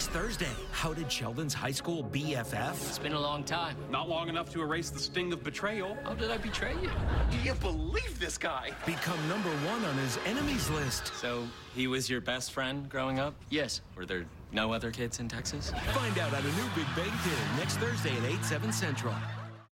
Next Thursday, how did Sheldon's high school BFF? It's been a long time. Not long enough to erase the sting of betrayal. How did I betray you? Do You believe this guy? Become number one on his enemies list. So, he was your best friend growing up? Yes. Were there no other kids in Texas? Find out on a new Big Bang Theory next Thursday at 8, 7 Central.